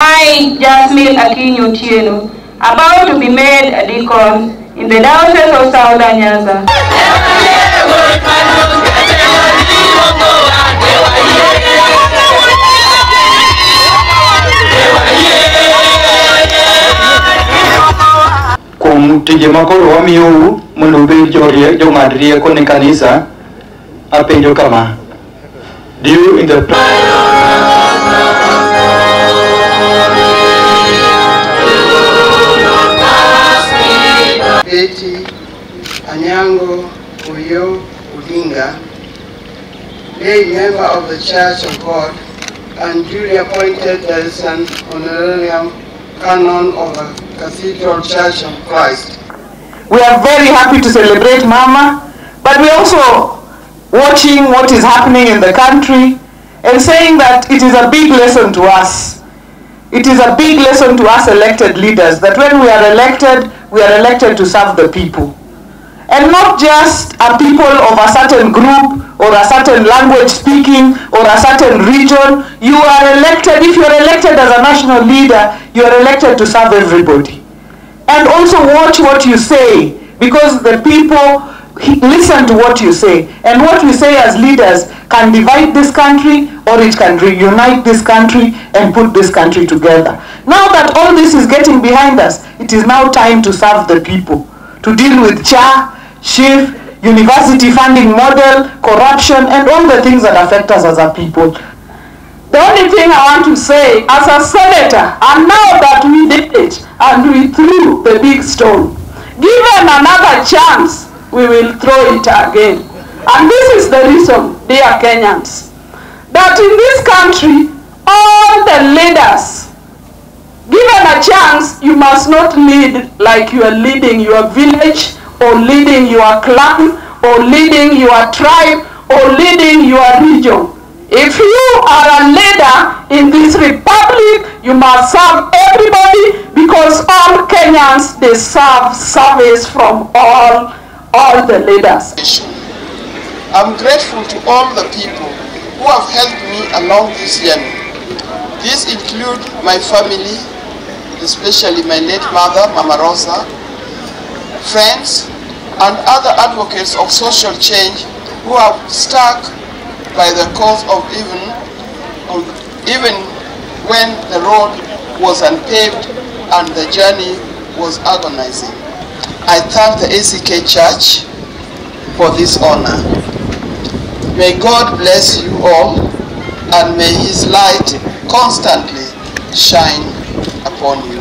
I, Jasmine Akinyu Tienu, about to be made a deacon in the Diocese of Southern Nyanza. kuom tije ma koro wamiyou mondo ubed jong'ad rieko ne kanisa apenjo kama do you in the Betty Anyango Uyo Odinga, lay member of the Church of God and duly appointed as an honorarium canon of the Cathedral Church of Christ. We are very happy to celebrate Mama, but we're also watching what is happening in the country and saying that it is a big lesson to us. It is a big lesson to us elected leaders that when we are elected, we are elected to serve the people. And not just a people of a certain group or a certain language speaking or a certain region. You are elected, if you are elected as a national leader, you are elected to serve everybody and also watch what you say because the people listen to what you say. And what we say as leaders can divide this country or it can reunite this country and put this country together. Now that all this is getting behind us it is now time to serve the people to deal with SHA SHIF university funding model corruption and all the things that affect us as a people. The only thing I want to say as a senator, and now that we did it and we threw the big stone, given another chance, we will throw it again. And this is the reason, dear Kenyans, that in this country, all the leaders, given a chance, you must not lead like you are leading your village or leading your clan or leading your tribe or leading your region. If you are a leader in this republic, you must serve everybody because all Kenyans deserve service from all, all the leaders. I'm grateful to all the people who have helped me along this journey. These include my family, especially my late mother, Mama Rosa, friends, and other advocates of social change who have stuck by the cause of even, of even when the road was unpaved and the journey was agonizing. I thank the ACK Church for this honor. May God bless you all and may His light constantly shine upon you.